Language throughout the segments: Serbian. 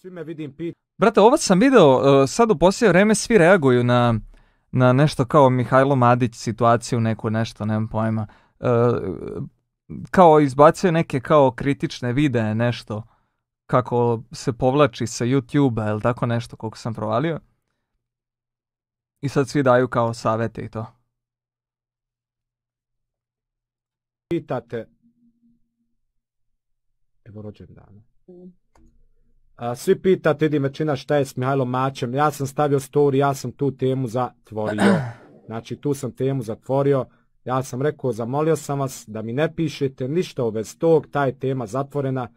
Svi me vidim pit. Brate, ovo sam video, uh, sad u posljednje vreme svi reaguju na, na nešto kao Mihajlo Madić situaciju, neku nešto, nemam pojma. Uh, kao izbacio neke kao kritične videe, nešto, kako se povlači sa YouTube-a ili tako nešto, koliko sam provalio. I sad svi daju kao savete i to. pitate evo rođendana. A, svi pitate, vidim većina šta je s Mihajlom Mačem. Ja sam stavio story, ja sam tu temu zatvorio. Znači tu sam temu zatvorio. Ja sam rekao, zamolio sam vas da mi ne pišete ništa u vez tog, ta je tema zatvorena.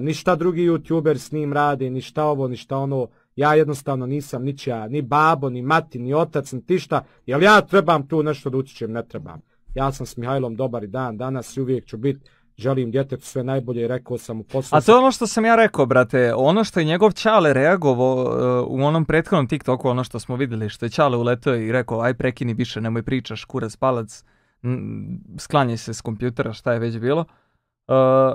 Ništa drugi youtuber s njim radi, ništa ovo, ništa ono. Ja jednostavno nisam ničija, ni babo, ni mati, ni otac, ni tišta. Jel ja trebam tu nešto da utičem? Ne trebam. Ja sam s Mihajlom dobar i dan danas i uvijek ću biti. Želim djetetu sve najbolje i rekao sam mu posle. A to je ono što sam ja rekao, brate. Ono što je njegov Čale reagovao uh, u onom prethodnom TikToku, ono što smo vidjeli, što je Čale uletao i rekao, aj prekini više, nemoj pričaš, kurac palac, sklanjaj se s kompjutera, šta je već bilo. Uh,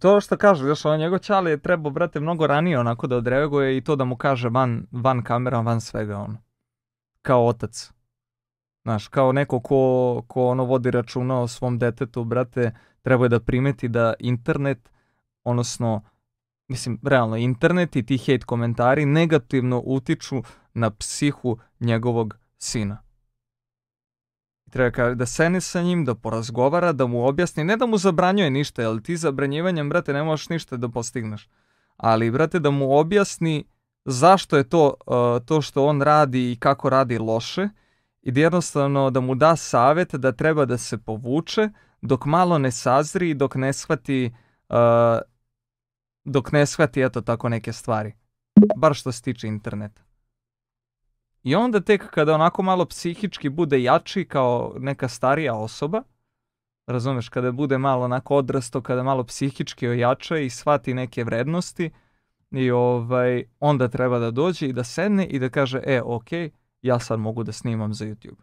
to što kaže, još ono njegov Čale je trebao, brate, mnogo ranije onako da odreaguje i to da mu kaže van, van kamera, van svega, ono. Kao otac. Znaš, kao neko ko, ko ono vodi računa o svom detetu, brate, treba je da primeti da internet, odnosno, mislim, realno, internet i ti hate komentari negativno utiču na psihu njegovog sina. Treba ka- da sene sa njim, da porazgovara, da mu objasni, ne da mu zabranjuje ništa, jer ti zabranjivanjem, brate, ne možeš ništa da postigneš. Ali, brate, da mu objasni zašto je to, uh, to što on radi i kako radi loše, i da jednostavno da mu da savjet da treba da se povuče dok malo ne sazri i dok ne shvati uh, dok ne shvati eto tako neke stvari. Bar što se tiče interneta. I onda tek kada onako malo psihički bude jači kao neka starija osoba, razumeš, kada bude malo onako odrasto, kada malo psihički ojača i shvati neke vrednosti, i ovaj, onda treba da dođe i da sedne i da kaže, e, okej, ja sad mogu da snimam za YouTube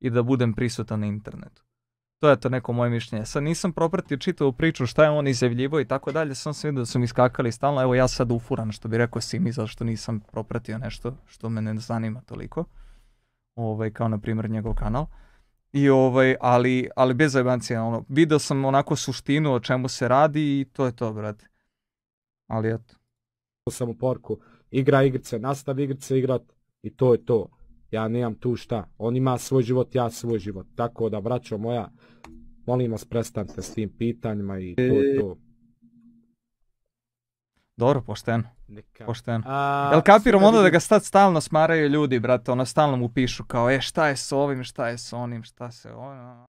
i da budem prisutan na internetu. To je to neko moje mišljenje. Sad nisam propratio čitavu priču šta je on izjavljivo i tako dalje, sam se vidio da su mi skakali stalno, evo ja sad ufuran što bi rekao Simi, zašto nisam propratio nešto što me ne zanima toliko, ovaj, kao na primjer njegov kanal. I ovaj, ali, ali bez zajebancija, ono, video sam onako suštinu o čemu se radi i to je to, brate. Ali eto. sam u porku. Igra igrice, nastavi igrice igrat i to je to. Ja nemam tu šta. On ima svoj život, ja svoj život. Tako da, braćo moja, molim vas prestanite s tim pitanjima i to je to. Dobro, pošteno, Neka. pošteno. A, Jel kapiram onda da ga sad stalno smaraju ljudi, brate, ono stalno mu pišu kao, e, šta je s ovim, šta je s onim, šta se, ono...